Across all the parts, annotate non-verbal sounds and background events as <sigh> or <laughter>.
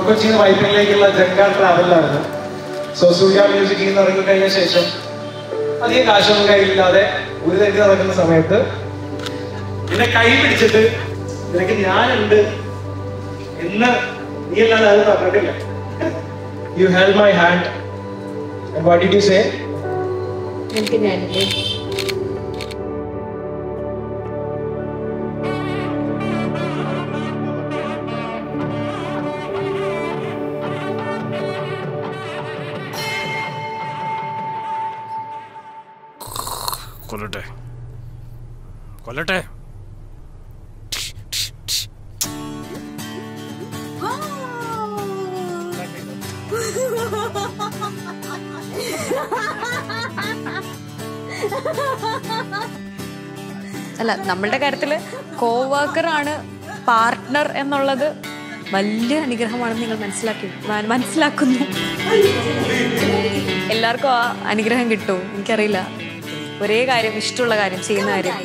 കൊച്ചിയിൽ വൈപ്പിനിലേക്കുള്ള ജങ്ക ട്രാവലിലായിരുന്നു സോ സൂര്യ മ്യൂസിക്കിൽ നിന്ന് ഇറങ്ങി കഴിഞ്ഞ ശേഷം അധികം കാശൊന്നും കയ്യിലില്ലാതെ ഒരു തെറ്റി നടക്കുന്ന സമയത്ത് എന്നെ കൈ പിടിച്ചിട്ട് നിനക്ക് ഞാനുണ്ട് എന്ന് നീ അല്ലാതെ അത് പറഞ്ഞിട്ടില്ല. You held my hand what did you say എനിക്ക് ഞാനില്ലേ കൊല്ലട്ടെ. അല്ല നമ്മളുടെ കാര്യത്തിൽ കോവർക്കറാണ് പാർട്ട്ണർ എന്നുള്ളത് വലിയ അനുഗ്രഹമാണെന്ന് നിങ്ങൾ മനസ്സിലാക്കി ഞാൻ മനസ്സിലാക്കുന്നു. എല്ലാവർക്കും ആ അനുഗ്രഹം കിട്ടും. എനിക്കറിയില്ല. ഒരേ കാര്യം ഇഷ്ടമുള്ള കാര്യം ചെയ്യുന്ന കാര്യം.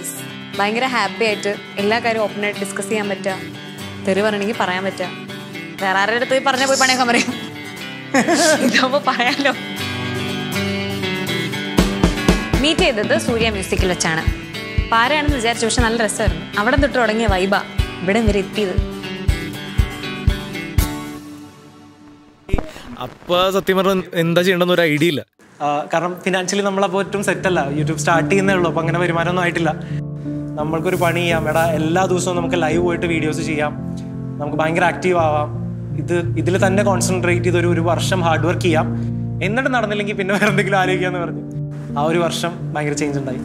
ഭയങ്കര ഹാപ്പി ആയിട്ട് എല്ലാ കാര്യവും ഓപ്പണായിട്ട് ഡിസ്കസ് ചെയ്യാൻ പറ്റുക. തെറി പറയണമെങ്കിൽ പറയാൻ പറ്റുക. വേറെ ആരുടെ അടുത്ത് പറഞ്ഞാൽ പോയി പണിയൊക്കെ പറയും. ഇതാകുമ്പോൾ പറയാലോ. മീറ്റ് ചെയ്തത് സൂര്യ മ്യൂസിക്കിൽ വെച്ചാണ്. പാരയാണെന്ന് വിചാരിച്ചു പക്ഷെ നല്ല രസമായിരുന്നു. അവിടെ തൊട്ട് തുടങ്ങിയ വൈബ ഇവിടെ വരെ എത്തിയത്. അപ്പൊ സത്യം പറഞ്ഞ എന്താ ചെയ്യേണ്ടെന്ന് ഒരു ഐഡിയ ഇല്ല. കാരണം ഫിനാൻഷ്യലി നമ്മളപ്പോൾ ഏറ്റവും സെറ്റല്ല യൂട്യൂബ് സ്റ്റാർട്ട് ചെയ്യുന്നേ ഉള്ളൂ. അപ്പൊ അങ്ങനെ വരുമാനമൊന്നും ആയിട്ടില്ല. നമ്മൾക്കൊരു പണി ചെയ്യാം. എടാ എല്ലാ ദിവസവും നമുക്ക് ലൈവ് പോയിട്ട് വീഡിയോസ് ചെയ്യാം. നമുക്ക് ഭയങ്കര ആക്റ്റീവ് ആവാം. ഇത് ഇതിൽ തന്നെ കോൺസെൻട്രേറ്റ് ചെയ്ത് ഒരു വർഷം ഹാർഡ് വർക്ക് ചെയ്യാം. എന്നിട്ട് നടന്നില്ലെങ്കിൽ പിന്നെ വേറെ എന്തെങ്കിലും ആലോചിക്കാന്ന് പറഞ്ഞു. ആ ഒരു വർഷം ഭയങ്കര ചേഞ്ച് ഉണ്ടായി.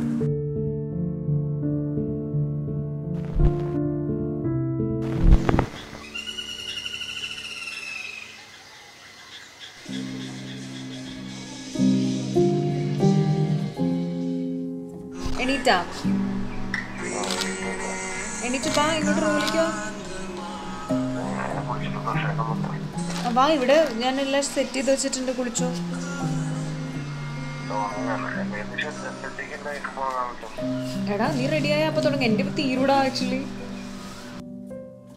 എണീറ്റാ? എണീറ്റ് വാ ഇങ്ങോട്ട് റൂമിലേക്കോ വാ. ഇവിടെ ഞാൻ എല്ലാം സെറ്റ് ചെയ്ത് വെച്ചിട്ടുണ്ട് കുളിച്ചോ. എടാ നീ റെഡിയായ അപ്പൊ തുടങ്ങി. എന്റെ തീരൂടാ ആക്ച്വലി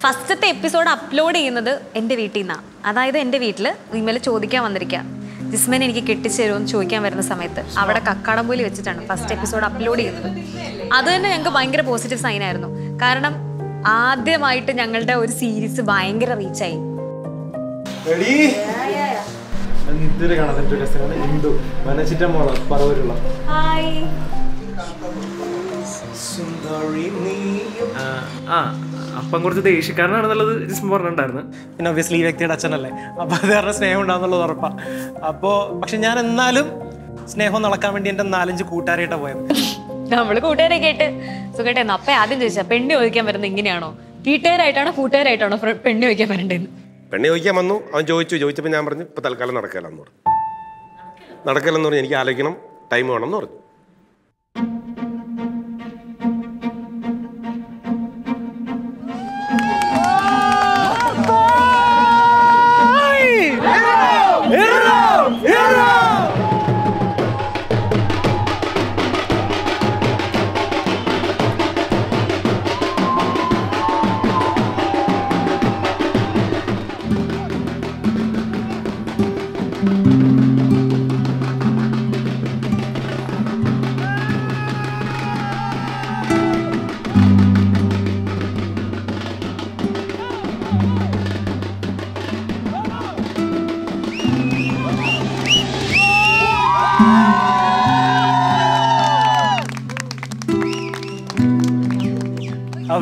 ഫസ്റ്റത്തെ എപ്പിസോഡ് അപ്ലോഡ് ചെയ്യുന്നത് എന്റെ വീട്ടിൽ നിന്നാണ് അതായത് എന്റെ വീട്ടിൽ ഇമ്മൽ ചോദിക്കാൻ വന്നിരിക്കുക ജിസ്മേൻ എനിക്ക് കെട്ടിച്ചേരുമെന്ന് ചോദിക്കാൻ വരുന്ന സമയത്ത്. അവിടെ കക്കാടംപോലി വെച്ചിട്ടാണ് ഫസ്റ്റ് എപ്പിസോഡ് അപ്ലോഡ് ചെയ്യുന്നത്. അത് തന്നെ ഞങ്ങൾക്ക് ഭയങ്കര പോസിറ്റീവ് സൈൻ ആയിരുന്നു. കാരണം ആദ്യമായിട്ട് ഞങ്ങളുടെ ഒരു സീരീസ് ഭയങ്കര റീച്ചായി രസമാണ് ഹിന്ദു പറവരുള്ള ഹായ് ആ, ആ അപ്പം കുറച്ച് ദേഷ്യക്കാരനാണെന്നുള്ളത് ജിസ്മ പറഞ്ഞിട്ടുണ്ടായിരുന്നു. പിന്നെ ഒബ്വിയസ്ലി ഈ വ്യക്തിയുടെ അച്ഛനല്ലേ. അപ്പോൾ അത് കാരണം സ്നേഹം ഉണ്ടാകുന്നുള്ളത് ഉറപ്പാണ് അപ്പോൾ പക്ഷെ ഞാൻ എന്നാലും സ്നേഹം നടക്കാൻ വേണ്ടി എന്റെ നാലഞ്ച് കൂട്ടുകാരായിട്ടാണ് പോയത്. നമ്മൾ കൂട്ടുകാരൊക്കെ ആയിട്ട് സുഖട്ടെ അപ്പ ആദ്യം ചോദിച്ചാ പെണ്ണ് ചോദിക്കാൻ വരുന്നത് ഇങ്ങനെയാണോ? വീട്ടുകാരായിട്ടാണോ കൂട്ടുകാരായിട്ടാണോ പെണ്ണ് ചോദിക്കാൻ വരണ്ടേന്ന്? പെണ്ണെ ചോദിക്കാൻ വന്നു. അവൻ ചോദിച്ചു ചോദിച്ചപ്പോൾ ഞാൻ പറഞ്ഞു ഇപ്പൊ തൽക്കാലം നടക്കലെന്ന് പറഞ്ഞു. നടക്കലെന്ന് പറഞ്ഞു എനിക്ക് ആലോചിക്കണം ടൈം വേണം എന്ന് പറഞ്ഞു.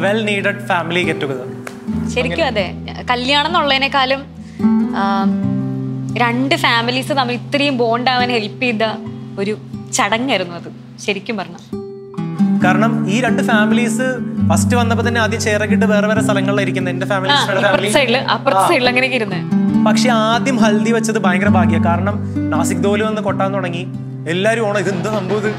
Well needed family get together ശരിക്കും അതെ. കല്യാണം എന്നുള്ളതിനേക്കാളും രണ്ട് ഫാമിലീസ് തമ്മിൽ ഇത്രയും ബോണ്ട് ആവാൻ ഹെൽപ്പ് ചെയ്ത ഒരു ചടങ്ങായിരുന്നു അത്. ശരിക്കും പറഞ്ഞു. കാരണം ഈ രണ്ട് ഫാമിലീസ് ഫസ്റ്റ് വന്നപ്പോ തന്നെ ആദ്യം ചേറക്കിട്ട് വേറെ വേറെ സ്ഥലങ്ങളിലായിരിക്കുന്നത് എന്റെ ഫാമിലി പക്ഷെ ആദ്യം ഹൽദി വെച്ചത് ഭയങ്കര ഭാഗ്യ. കാരണം നാസിക് ദോൽ വന്ന് കൊട്ടാൻ തുടങ്ങി. എല്ലാരും ഓണം ഇത് എന്താ സംഭവം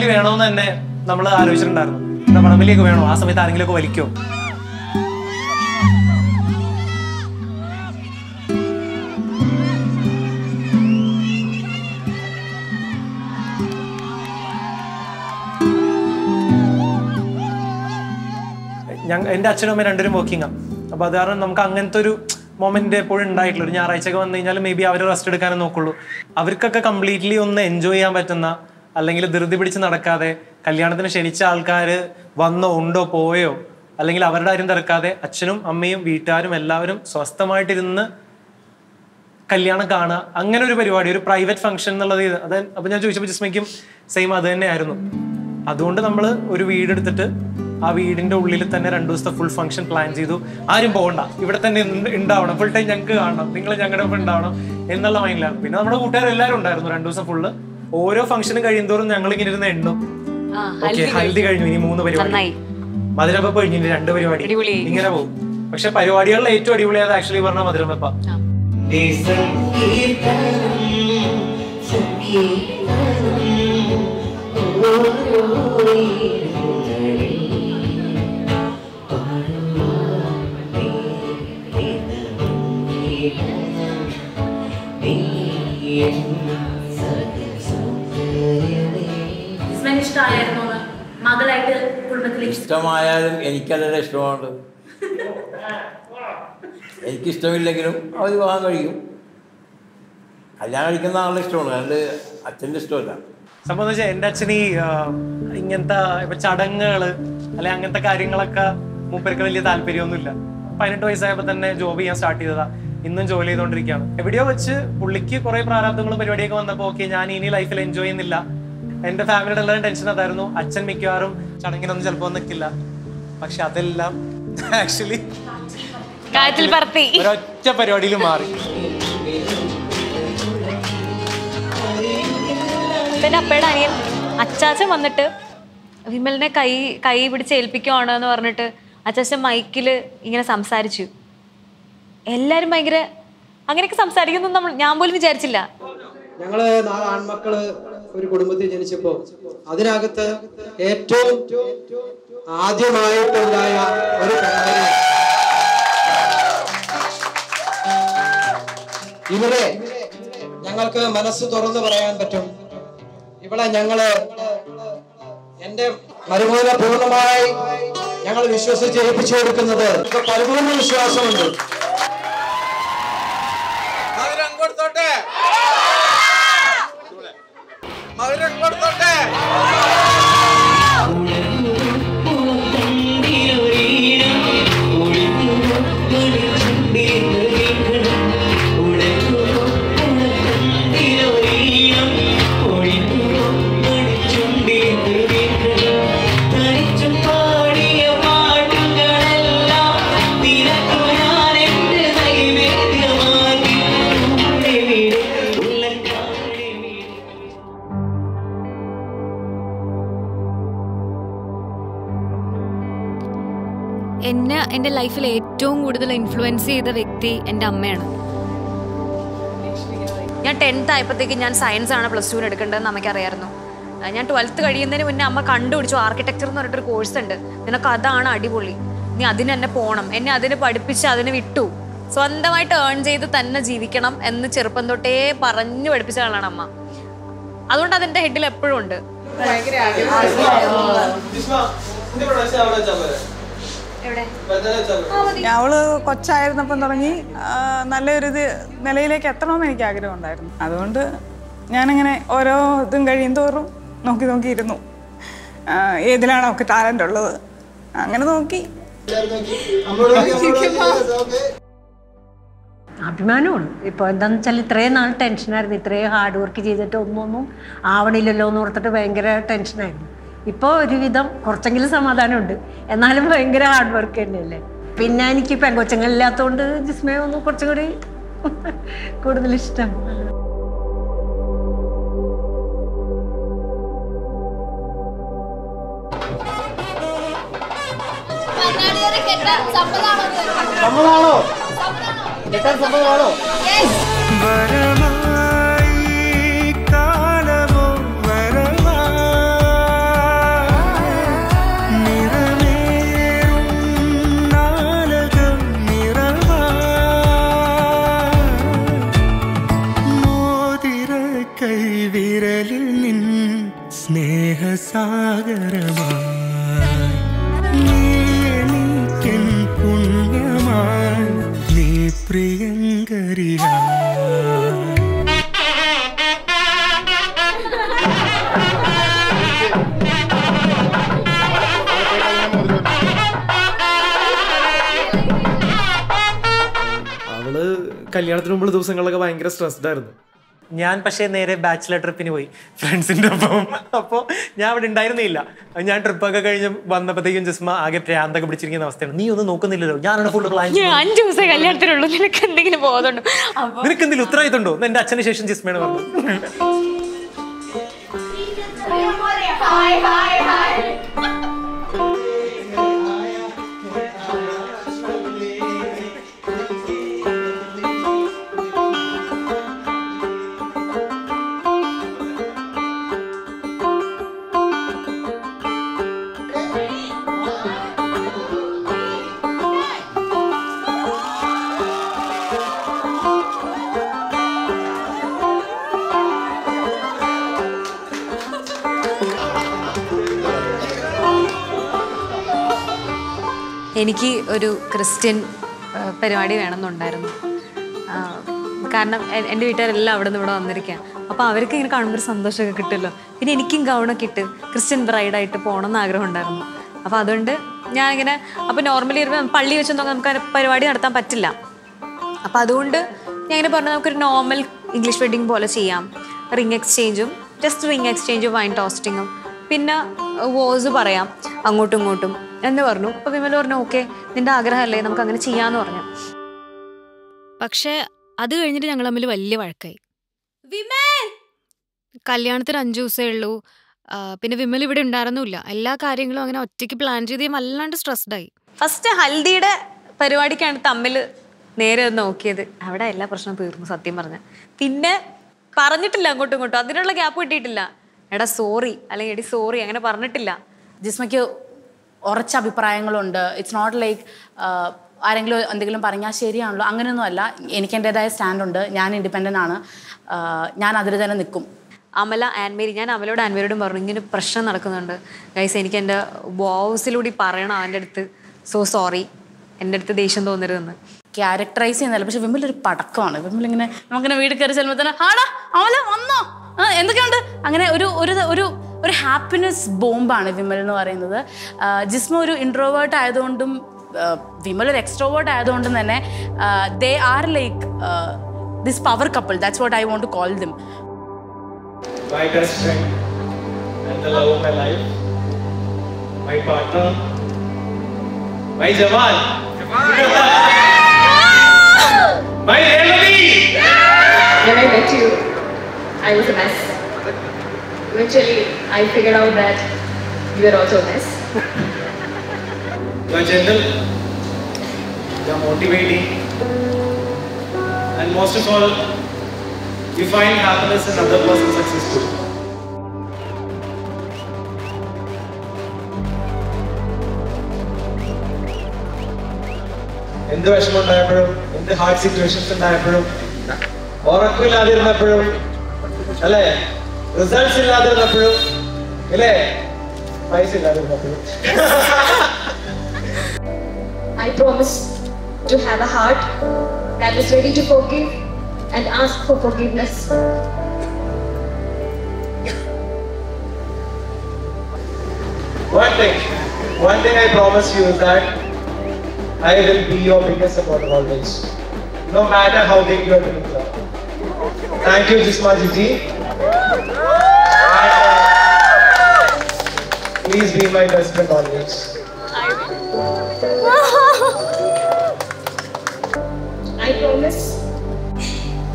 ഫാമിലി വേണമെന്ന് തന്നെ നമ്മൾ ആലോചിച്ചിട്ടുണ്ടായിരുന്നു. ഇവിടെ ഫാമിലിയൊക്കെ വേണോ? ആ സമയത്ത് ആരെങ്കിലുമൊക്കെ വലിക്കോ? ഞങ്ങൾ എന്റെ അച്ഛനും അമ്മയും രണ്ടുപേരും വർക്കിങ്ങാണ് അപ്പോൾ അത് കാരണം നമുക്ക് അങ്ങനത്തെ ഒരു മൊമെന്റ് എപ്പോഴും ഉണ്ടായിട്ടുള്ളൂ ഒരു ഞായറാഴ്ചയൊക്കെ വന്നു കഴിഞ്ഞാൽ മേ ബി അവർ റെസ്റ്റ് എടുക്കാനേ നോക്കുള്ളൂ. അവർക്കൊക്കെ കംപ്ലീറ്റ്ലി ഒന്ന് എൻജോയ് ചെയ്യാൻ പറ്റുന്ന അല്ലെങ്കിൽ ധൃതി പിടിച്ച് നടക്കാതെ കല്യാണത്തിന് ക്ഷണിച്ച ആൾക്കാർ വന്നോ ഉണ്ടോ പോയോ അല്ലെങ്കിൽ അവരുടെ ആരും തിരക്കാതെ അച്ഛനും അമ്മയും വീട്ടുകാരും എല്ലാവരും സ്വസ്ഥമായിട്ടിരുന്ന് കല്യാണം കാണുക അങ്ങനെ ഒരു പരിപാടി ഒരു പ്രൈവറ്റ് ഫംഗ്ഷൻ എന്നുള്ളത് അത് അപ്പം ഞാൻ ചോദിച്ചപ്പോൾ ജിസ്മയ്ക്കും സെയിം അത് തന്നെയായിരുന്നു. അതുകൊണ്ട് നമ്മൾ ഒരു വീടെടുത്തിട്ട് ആ വീടിന്റെ ഉള്ളിൽ തന്നെ രണ്ടു ദിവസത്തെ ഫുൾ ഫംഗ്ഷൻ പ്ലാൻ ചെയ്തു. ആരും പോകണ്ട. ഇവിടെ തന്നെ ഉണ്ടാവണം ഫുൾ ടൈം ഞങ്ങൾക്ക് കാണണം. നിങ്ങൾ ഞങ്ങളുടെ ഒപ്പം ഉണ്ടാവണം എന്നുള്ള മൈൻഡിലാണ് പിന്നെ നമ്മുടെ കൂട്ടുകാർ എല്ലാവരും ഉണ്ടായിരുന്നു. രണ്ടു ദിവസം ഫുള്ള് ഓരോ ഫംഗ്ഷനും കഴിയുമോറും ഞങ്ങൾ ഇങ്ങനെ ഇരുന്ന് എണ്ണും. ആ, ഓക്കെ ഹൽദി കഴിഞ്ഞു ഇനി മൂന്ന് പരിപാടി. മധുരപ്പ കഴിഞ്ഞു ഇനി രണ്ട് പരിപാടി. ഇങ്ങനെ പോകും. പക്ഷെ പരിപാടികളിൽ ഏറ്റവും അടിപൊളിയായത് ആക്ച്വലി പറഞ്ഞ മധുരവെപ്പ ഇഷ്ടമായിരുന്നു മകളായിട്ട് കുടുംബത്തിൽ <laughs> ഇഷ്ടമായാലും എനിക്കല്ല ഇഷ്ടമാണ് എനിക്കിഷ്ടമില്ലെങ്കിലും അവർ വിവാഹം കഴിക്കും കല്യാണം കഴിക്കുന്ന ആളുടെ ഇഷ്ടമാണ് അല്ലാണ്ട് അച്ഛന്റെ ഇഷ്ടമല്ല. സംഭവം എന്ന് വെച്ചാൽ എന്റെ അച്ഛൻ ഈ ഇങ്ങനത്തെ ഇപ്പൊ ചടങ്ങുകൾ അല്ലെ അങ്ങനത്തെ കാര്യങ്ങളൊക്കെ മൂപ്പർക്ക് വലിയ താല്പര്യമൊന്നുമില്ല. പതിനെട്ട് വയസ്സായപ്പോൾ തന്നെ ജോബ് ചെയ്യാൻ സ്റ്റാർട്ട് ചെയ്തതാ. ഇന്നും ജോലി ചെയ്തുകൊണ്ടിരിക്കുകയാണ്. എവിടെയോ വെച്ച് പുള്ളിക്ക് കുറെ പ്രാരാബ്ദങ്ങളും പരിപാടിയൊക്കെ വന്നപ്പോൾ ഓക്കെ ഞാൻ ഇനി ലൈഫിൽ എൻജോയ് ചെയ്യുന്നില്ല. എന്റെ ഫാമിലിയുടെ എല്ലാവരും ടെൻഷൻ അതായിരുന്നു. അച്ഛൻ മിക്കവാറും ചടങ്ങിനൊന്നും ചിലപ്പോൾ നിൽക്കില്ല പക്ഷെ അതെല്ലാം ആക്ച്വലി ഒരൊറ്റ പരിപാടിയിൽ മാറി. പിന്നെ അപ്പയുടെ അനിയൻ അച്ചാച്ചൻ വന്നിട്ട് വിമലിനെ കൈ കൈ പിടിച്ച് ഏൽപ്പിക്കുവാണ് എന്ന് പറഞ്ഞിട്ട് അച്ചാച്ചൻ മൈക്കിൽ ഇങ്ങനെ സംസാരിച്ചു. എല്ലാരും ഭയങ്കര അങ്ങനെയൊക്കെ സംസാരിക്കുന്നു നമ്മൾ ഞാൻ പോലും വിചാരിച്ചില്ല. ഞങ്ങൾ നാല് ആൺമക്കൾ ഒരു കുടുംബത്തിൽ ജനിച്ചപ്പോ അതിനകത്ത് ഏറ്റവും ആദ്യമായിട്ടുണ്ടായ ഒരു ഇവിടെ ഞങ്ങൾക്ക് മനസ്സ് തുറന്നു പറയാൻ പറ്റും. ഇവിടെ ഞങ്ങൾ എന്റെ മരുമോനെ പൂർണമായി ഞങ്ങൾ വിശ്വസിച്ച് ഏൽപ്പിച്ചു കൊടുക്കുന്നത്. പരിപൂർണ വിശ്വാസമുണ്ട്. Aguirre Cortote. ഏറ്റവും കൂടുതൽ ഇൻഫ്ലുവൻസ് ചെയ്ത വ്യക്തി എന്റെ അമ്മയാണ്. ഞാൻ ടെൻത്ത് ആയപ്പോഴത്തേക്ക് ഞാൻ സയൻസ് ആണ് പ്ലസ് ടുവിന് എടുക്കേണ്ടതെന്ന് അമ്മയ്ക്ക് അറിയായിരുന്നു ആ, ഞാൻ ട്വൽത്ത് കഴിയുന്നതിന് മുന്നേ അമ്മ കണ്ടുപിടിച്ചു ആർക്കിടെക്ചർ എന്ന് പറഞ്ഞിട്ടൊരു കോഴ്സ് ഉണ്ട്. നിനക്ക് അതാണ് അടിപൊളി. നീ അതിന് തന്നെ പോകണം എന്നെ അതിന് പഠിപ്പിച്ച് അതിന് വിട്ടു. സ്വന്തമായിട്ട് ഏൺ ചെയ്ത് തന്നെ ജീവിക്കണം എന്ന് ചെറുപ്പം തൊട്ടേ പറഞ്ഞു പഠിപ്പിച്ച ആളാണ് അമ്മ. അതുകൊണ്ട് അതെന്റെ ഹെഡിൽ എപ്പോഴും ഉണ്ട്. അവൾ കൊച്ചായിരുന്നപ്പം തുടങ്ങി നല്ലൊരു ഇത് നിലയിലേക്ക് എത്തണമെന്ന് എനിക്ക് ആഗ്രഹം ഉണ്ടായിരുന്നു അതുകൊണ്ട് ഞാനിങ്ങനെ ഓരോ ഇതും കഴിയും തോറും നോക്കി നോക്കിയിരുന്നു ഏതിലാണോ അവൾക്ക് ടാലന്റ് ഉള്ളത്? അങ്ങനെ നോക്കി. അഭിമാനമാണ്. ഇപ്പോൾ എന്താണെന്ന് വെച്ചാൽ ഇത്രയും നാൾ ടെൻഷനായിരുന്നു ഇത്രയും ഹാർഡ് വർക്ക് ചെയ്തിട്ട് ഒന്നൊന്നും ആവണില്ലല്ലോ എന്ന് ഓർത്തിട്ട് ഭയങ്കര ടെൻഷനായിരുന്നു ഇപ്പോൾ ഒരുവിധം കുറച്ചെങ്കിലും സമാധാനമുണ്ട്. എന്നാലും ഭയങ്കര ഹാർഡ് വർക്ക് തന്നെയല്ലേ? പിന്നെ എനിക്ക് പെങ്കൊച്ചങ്ങളില്ലാത്തതുകൊണ്ട് ജിസ്മയെ ഒന്ന് കുറച്ചും കൂടി കൂടുതൽ ഇഷ്ടം. സമ്മതാണോ? കെട്ടാൻ സാഗരമായി. കല്യാണത്തിന് മുമ്പുള്ള ദിവസങ്ങളിലൊക്കെ ഭയങ്കര സ്ട്രെസ്ഡായിരുന്നു ഞാൻ പക്ഷേ നേരെ ബാച്ചിലർ ട്രിപ്പിന് പോയി. ഫ്രണ്ട്സിന്റെ ഒപ്പം. അപ്പോൾ ഞാൻ അവിടെ ഉണ്ടായിരുന്നില്ല. ഞാൻ ട്രിപ്പൊക്കെ കഴിഞ്ഞ് വന്നപ്പോഴത്തേക്കും ജസ്മ ആകെ പ്രാന്തൊക്കെ പിടിച്ചിരിക്കുന്ന അവസ്ഥയാണ്. നീ ഒന്നും നോക്കുന്നില്ലല്ലോ. ഞാനാണ് ഫുൾ പ്ലാൻ അഞ്ച് അഞ്ചു ദിവസം കല്യാണത്തിനുള്ളൂ. നിനക്ക് എന്തെങ്കിലും ബോധമുണ്ടോ? നിനക്ക് എന്തെങ്കിലും ഉത്തരവാദിത്തമുണ്ടോ? എന്ന് എന്റെ അച്ഛന് ശേഷം ജിസ്മയാണ് പറഞ്ഞത് എനിക്ക് ഒരു ക്രിസ്ത്യൻ പരിപാടി വേണമെന്നുണ്ടായിരുന്നു. കാരണം എന്റെ വീട്ടുകാരെല്ലാം അവിടെ നിന്ന് ഇവിടെ വന്നിരിക്കുകയാണ് അപ്പോൾ അവർക്ക് ഇങ്ങനെ കാണുമ്പോൾ ഒരു സന്തോഷമൊക്കെ കിട്ടുമല്ലോ. പിന്നെ എനിക്കും ഗൗണൊക്കെ ഇട്ട് ക്രിസ്ത്യൻ ബ്രൈഡായിട്ട് പോകണം എന്ന് ആഗ്രഹം ഉണ്ടായിരുന്നു. അപ്പോൾ അതുകൊണ്ട് ഞാൻ ഇങ്ങനെ അപ്പോൾ നോർമലി ഒരു പള്ളി വെച്ച് വെച്ചൊന്നും നമുക്ക് പരിപാടി നടത്താൻ പറ്റില്ല. അപ്പോൾ അതുകൊണ്ട് ഞാൻ ഇങ്ങനെ പറഞ്ഞു നമുക്കൊരു നോർമൽ ഇംഗ്ലീഷ് വെഡിങ് പോലെ ചെയ്യാം. റിംഗ് എക്സ്ചേഞ്ചും ജസ്റ്റ് റിംഗ് എക്സ്ചേഞ്ചും വൈൻ ടോസ്റ്റിങ്ങും പിന്നെ വോസ് പറയാം. അങ്ങോട്ടും ഇങ്ങോട്ടും. എന്ന് പറഞ്ഞു. അപ്പോൾ വിമൽ പറഞ്ഞു ഓക്കെ നിന്റെ ആഗ്രഹമല്ലേ നമുക്ക് അങ്ങനെ ചെയ്യാന്ന് പറഞ്ഞു. പക്ഷേ അത് കഴിഞ്ഞിട്ട് ഞങ്ങൾ തമ്മിൽ വലിയ വഴക്കായി. കല്യാണത്തിന് അഞ്ചു ദിവസമേ ഉള്ളൂ. പിന്നെ വിമൽ ഇവിടെ ഉണ്ടായിരുന്നില്ല എല്ലാ കാര്യങ്ങളും അങ്ങനെ ഒറ്റയ്ക്ക് പ്ലാൻ ചെയ്ത് അല്ലാണ്ട് വല്ലാണ്ട് സ്ട്രെസ്ഡ് ആയി. ഫസ്റ്റ് ഹൽദിയുടെ പരിപാടിക്കാണ് തമ്മിൽ നേരെ നോക്കിയത്. അവിടെ എല്ലാ പ്രശ്നവും തീർന്നു സത്യം പറഞ്ഞ. പിന്നെ പറഞ്ഞിട്ടില്ല അങ്ങോട്ടും ഇങ്ങോട്ടും. അതിനുള്ള ഗ്യാപ്പ് കിട്ടിയിട്ടില്ല. എടാ സോറി അല്ലെങ്കിൽ എടി സോറി അങ്ങനെ പറഞ്ഞിട്ടില്ല. ജിസ്മയ്ക്ക് ഉറച്ച അഭിപ്രായങ്ങളുണ്ട്. ഇറ്റ്സ് നോട്ട് ലൈക്ക് ആരെങ്കിലും എന്തെങ്കിലും പറഞ്ഞാൽ ശരിയാണല്ലോ. അങ്ങനെയൊന്നും അല്ല എനിക്ക് എന്റെതായ സ്റ്റാൻഡുണ്ട്. ഞാൻ ഇൻഡിപെൻഡന്റ് ആണ്. ഞാൻ അതിൽ തന്നെ നിൽക്കും. അമല ആൻമേരി ഞാൻ അമലോട് ആൻമേരിയോടും പറഞ്ഞു ഇങ്ങനെ പ്രശ്നം നടക്കുന്നുണ്ട്. ഗൈസ് എനിക്ക് എന്റെ വോവ്സിലൂടെ പറയണം അവന്റെ അടുത്ത്. സോ സോറി എന്റെ അടുത്ത് ദേഷ്യം തോന്നരുതെന്ന്. ക്യാരക്ടറൈസ് ചെയ്യുന്നില്ല പക്ഷെ വിമൽ ഒരു പടക്കമാണ്. വിമൽ ഇങ്ങനെ നമുക്കിങ്ങനെ വീട് കയറി ചെല്ലുമ്പോൾ തന്നെ ആടാ അമല വന്നോ? എന്തൊക്കെയുണ്ട്? അങ്ങനെ ഒരു ഒരു ഒരു ഹാപ്പിനെസ് ബോംബാണ് വിമൽ എന്ന് പറയുന്നത്. ജിസ്മ ഒരു ഇൻട്രോവേർട്ട് ആയതുകൊണ്ടും വിമൽ ഒരു എക്സ്ട്രോവേർട്ട് ആയതുകൊണ്ടും തന്നെ they are like this power couple that's what I want to call them my best friend and the love of my life, my partner, my Jamal, my enemy. When I met you, I was a mess. Eventually, I figured out that you were also a mess. You are gentle, you are motivating, and most of all, you find happiness in other person's success too. എന്ത് വിഷമം ഉണ്ടായപ്പോഴും എന്ത് hard situations ഉണ്ടായപ്പോഴും ഉറക്കമില്ലാതിരുന്നപ്പോഴും അല്ലേ results ഇല്ലാതിരുന്നപ്പോഴും അല്ലേ പൈസ ഇല്ലാതിരുന്നപ്പോഴും I promise to have a heart that is ready to forgive and ask for forgiveness. One thing, one thing I promise you is that I will be your biggest supporter always. No matter how big your dreams are. Thank you, Jisma Jiji. Please be my best friend always. I promise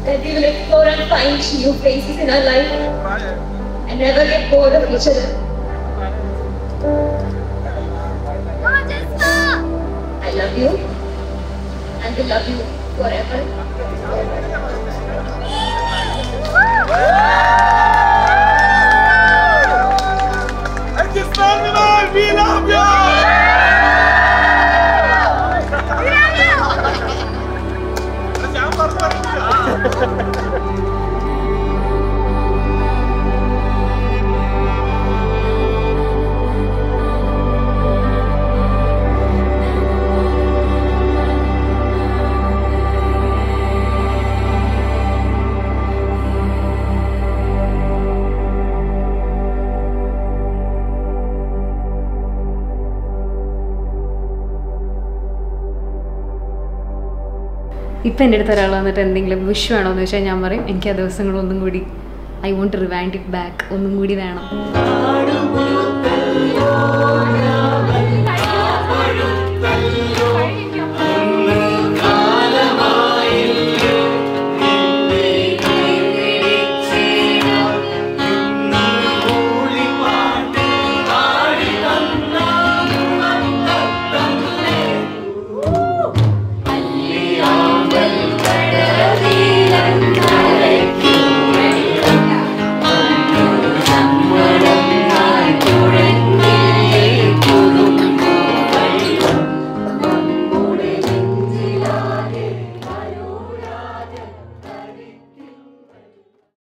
that we will explore and find new places in our life and never get bored of each other. I love you and will love you forever. ഇപ്പം എന്റെ അടുത്ത് ഒരാൾ വന്നിട്ട് എന്തെങ്കിലും wish വേണോ എന്ന് വെച്ചാൽ ഞാൻ പറയും എനിക്ക് ആ ദിവസങ്ങൾ ഒന്നും കൂടി I want rewind it back ഒന്നും കൂടി വേണം.